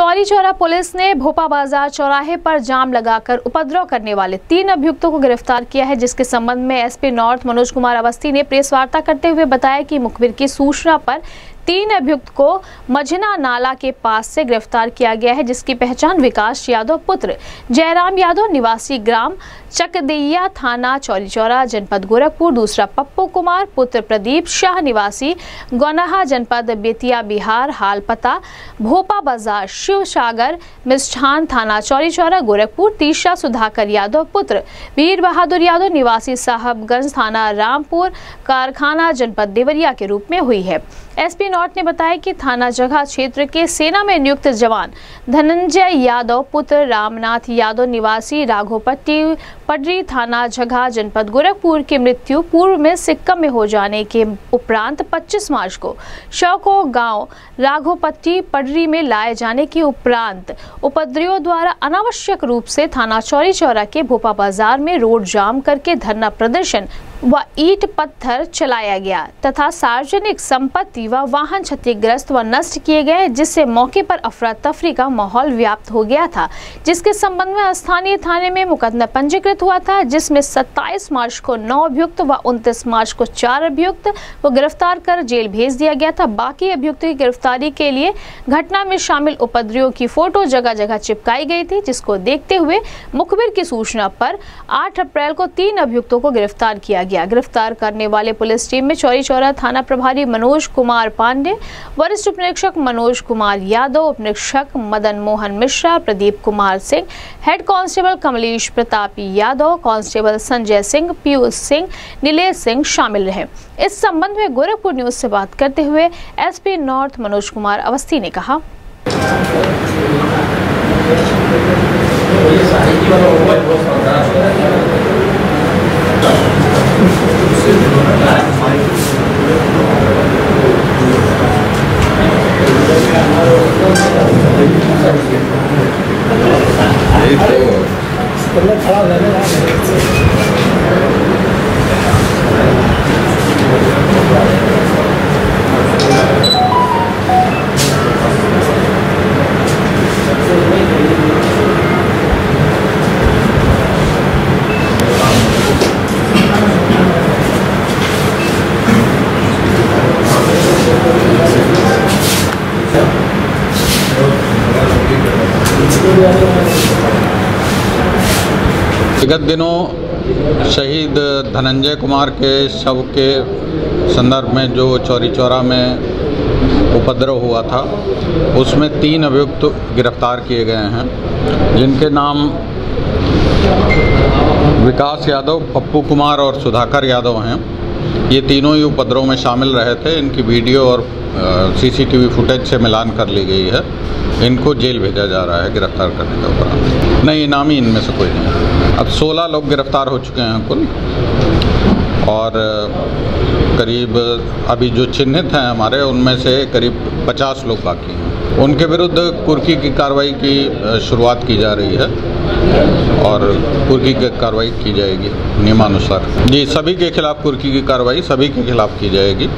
Chauri Chaura police ने भोपा बाज़ार चौराहे पर जाम लगाकर उपद्रव करने वाले तीन अभियुक्तों को गिरफ़्तार किया है, जिसके संबंध में एसपी नॉर्थ मनोज कुमार अवस्थी ने प्रेस वार्ता करते हुए बताया कि मुखबिर की सूचना पर तीन अभियुक्त को मझना नाला के पास से गिरफ़्तार किया गया है, जिसकी पहचान विकास यादव पुत्र जयराम यादव, निवासी ग्राम चकदैया थाना चौरी चौरा जनपद गोरखपुर, दूसरा पप्पू कुमार, पुत्र प्रदीप शाह, निवासी गौनाहा, जनपद बेतिया बिहार हाल पता भोपा बाज़ार शिव सागर मिष्ठान थाना चौरी चौरा गोरखपुर, तीसरा सुधाकर यादव पुत्र वीर बहादुर यादव, निवासी साहबगंज थाना रामपुर, कारखाना, जनपद देवरिया के रूप में हुई है। एसपी नॉर्थ ने बताया कि थाना जगह क्षेत्र के सेना में नियुक्त जवान धनंजय यादव, पुत्र रामनाथ यादव, निवासी राघोपट्टी पडरी थाना जगह, जनपद गोरखपुर की मृत्यु पूर्व में सिक्कम में हो जाने के उपरांत 25 मार्च को शव को गाँव राघोपट्टी पडरी में लाए जाने के उपरांत उपद्रवियों द्वारा अनावश्यक रूप से थाना चौरी चौरा के भोपा बाज़ार में रोड जाम करके धरना प्रदर्शन व ईट पत्थर चलाया गया तथा सार्वजनिक संपत्ति व वाहन क्षतिग्रस्त व नष्ट किए गए, जिससे मौके पर अफरा तफरी का माहौल व्याप्त हो गया था, जिसके संबंध में स्थानीय थाने में मुकदमा पंजीकृत हुआ था, जिसमें 27 मार्च को नौ अभियुक्त व 29 मार्च को चार अभियुक्त को गिरफ़्तार कर जेल भेज दिया गया था। बाकी अभियुक्त की गिरफ्तारी के लिए घटना में शामिल उपद्रवियों की फ़ोटो जगह जगह चिपकाई गई थी, जिसको देखते हुए मुखबिर की सूचना पर आठ अप्रैल को तीन अभियुक्तों को गिरफ़्तार किया गया। गिरफ़्तार करने वाले पुलिस टीम में चौरी चौरा थाना प्रभारी मनोज कुमार पांडे, वरिष्ठ उप निरीक्षक मनोज कुमार यादव उप निरीक्षक Madan Mohan Mishra, Pradeep Kumar Singh, head constable Kamlesh Pratap Yadav, constable Sanjay Singh, Piyush Singh, Nilesh Singh शामिल रहे। इस संबंध में गोरखपुर न्यूज़ से बात करते हुए एसपी नॉर्थ मनोज कुमार अवस्थी ने कहा। 一坨。怎么跑来了？Thank you. विगत दिनों शहीद धनंजय कुमार के शव के संदर्भ में जो चौरी चौरा में उपद्रव हुआ था, उसमें तीन अभियुक्त गिरफ़्तार किए गए हैं, जिनके नाम विकास यादव, पप्पू कुमार और सुधाकर यादव हैं। ये तीनों ही उपद्रव में शामिल रहे थे। इनकी वीडियो और सीसीटीवी फुटेज से मिलान कर ली गई है। इनको जेल भेजा जा रहा है गिरफ़्तार करने के उपरांत। नहीं, इनामी इनमें से कोई नहीं अब 16 लोग गिरफ़्तार हो चुके हैं कुल। और, करीब, अभी जो चिन्हित हैं हमारे, उनमें से करीब 50 लोग बाकी हैं। उनके विरुद्ध कुर्की की कार्रवाई की शुरुआत की जा रही है और कुर्की की कार्रवाई की जाएगी नियमानुसार। जी, सभी के खिलाफ कुर्की की कार्रवाई सभी के खिलाफ की जाएगी।